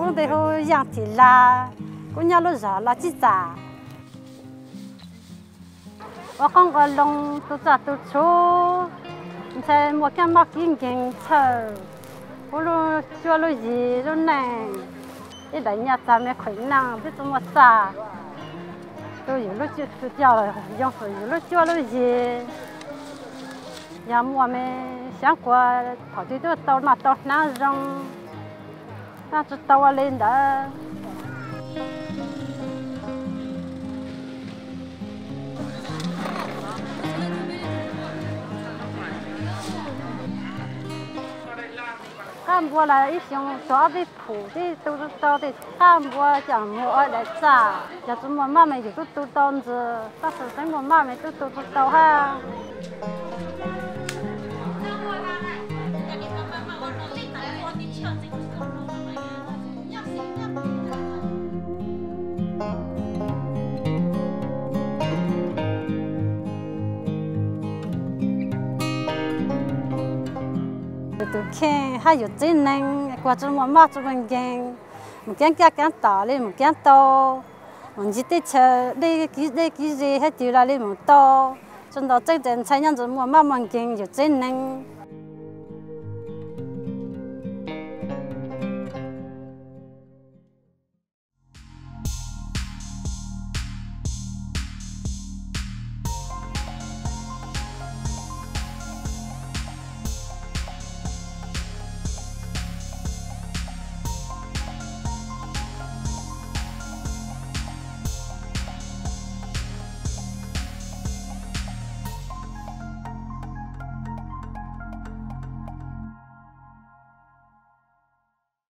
cũng để hồ giang thì là cũng nhau lúc giờ là chỉ giả. Và con có lông tôi giả tôi chú thế một cái mắt kinh kinh chờ cũng lúc chưa lúc gì lúc này cái đấy nhà ta mới khỏe năng, biết tôi mà xa tôi อยู่ lúc chưa tôi giờ là dùng phải lúc chưa lúc gì. Nhà mua mẹ sáng qua thọ tôi tôi tàu mà nào rong. Nó cho tàu lên đó 看不来一想抓的土的都是到的看不讲我来炸，要怎么慢慢就都都当子，但是怎么慢慢都都都到哈。Từ khi hai giờ chín nên qua trong một mắt trong bên gang. Một cái cái cái tỏ lên một cái to. Một chỉ để chờ đây cái cái gì hết tiêu là lên một to. Trong đó chân chân sai nhân mình gang giờ chín